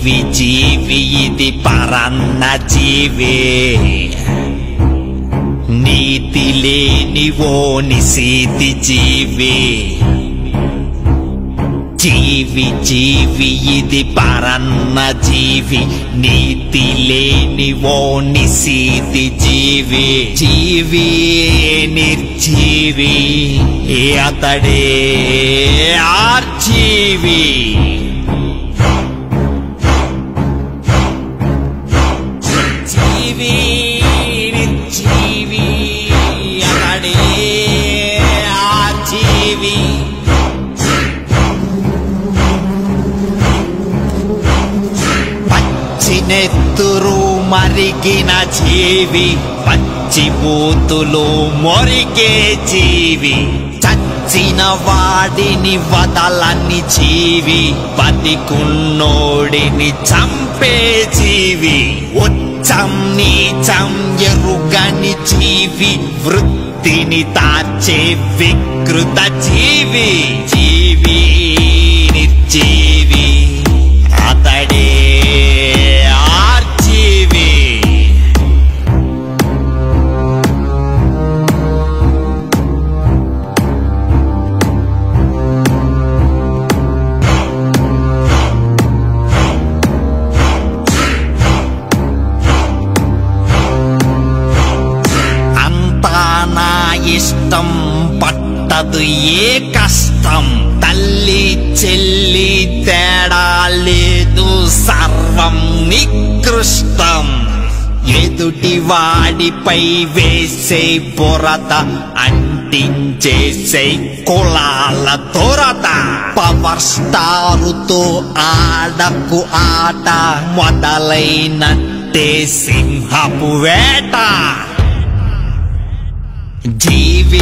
జీవి జీవి ఇది పరన్న జీవే. నీతి లేని ఓ నిశీతి జీవే. జీవి జీవి ఇది పరన్న జీవి. నీతి లేని ఓ నిశీతి జీవి. జీవి నిర్జీవి. అతడే ఆర్జీవి. నెత్తురు మరిగిన జీవి పచ్చి బూతులు మొరిగే జీవి. చచ్చిన వాడిని వదలని జీవి బతికున్నోడిని చంపే జీవి. ఉచ్చం నీచం ఎరుగని జీవి వృత్తిని తాచే వికృత జీవి. ఇష్టం పట్టదు ఏ కష్టం? తల్లి చెల్లి తేడా లేదు సర్వం నికృష్టం. ఎదుటి వాడిపై వేసే పొరత అంటించేసే కులాల తొరత పవర్ స్టారుతో ఆడకు ఆట మొదలైనట్టే సింహపు వేట. జీవి